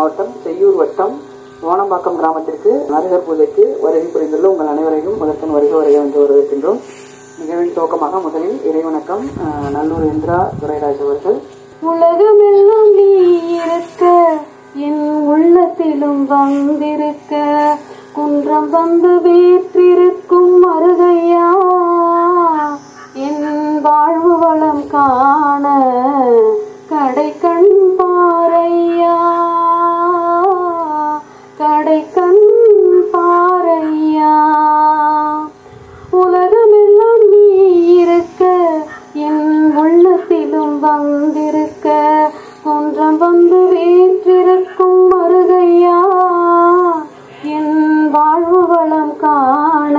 மாவட்டம் செய்யூர் வட்டம் ஓணம்பாக்கம் கிராமத்திற்கு நரகர் பூஜைக்கு வருகை புரிந்துள்ள உங்கள் அனைவரையும் முதற்கன் வருகை வருகை என்று வரவேற்கின்றோம். நிகழ்வின் துவக்கமாக முதலில் இறைவணக்கம் நல்லூர் இந்திரா துரைராஜ் அவர்கள். உலகமெல்லாம் நீ இருக்க என் உள்ளத்திலும் வந்திருக்க குன்றம் வந்து வீற்றிருக்கும் மருகையா என் வாழ்வு வளம் காண வாழ்வு வளம் காண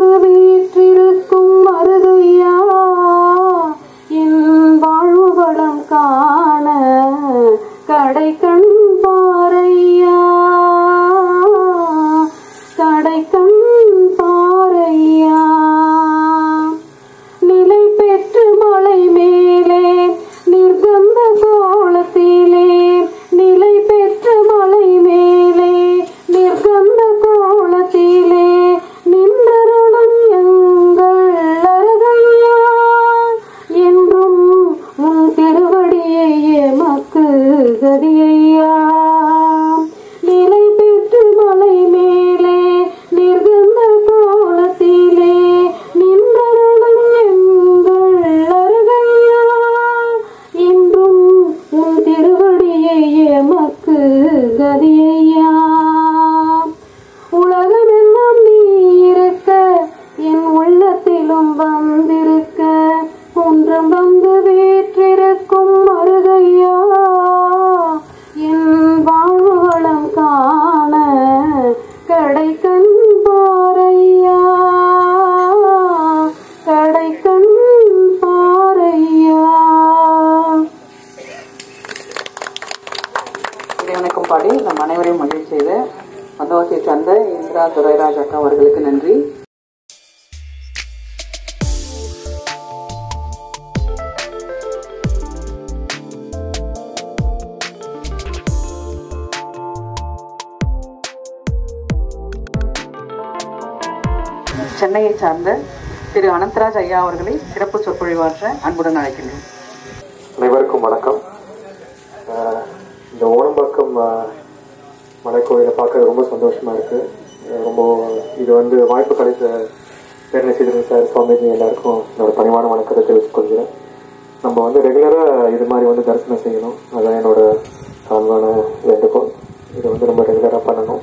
குன்றம் கதியையா இறைவனுக்கும் பாடி நம் அனைவரையும் மகிழ்ச்சி செய்த மந்தவாசியை சார்ந்த இந்திரா துரைராஜ் அக்கா அவர்களுக்கு நன்றி. சென்னையை சார்ந்த திரு அனந்தராஜ் ஐயா அவர்களை சிறப்பு சொற்பொழிவாற்ற அன்புடன் அழைக்கின்றேன். அனைவருக்கும் வணக்கம். மலைக்கோயிலை பார்க்க ரொம்ப சந்தோஷமா இருக்கு. ரொம்ப இது வந்து வாய்ப்பு கிடைத்த பேரணி சீதரன் சார் சுவாமிஜி எல்லாருக்கும் என்னோட பணிவான வணக்கத்தை தெரிவித்துக்கொள்கிறேன் நம்ம வந்து ரெகுலராக இது மாதிரி வந்து தரிசனம் செய்யணும். அதுதான் என்னோட தாழ்வான வேண்டுகோள். இதை வந்து நம்ம ரெகுலராக பண்ணணும்.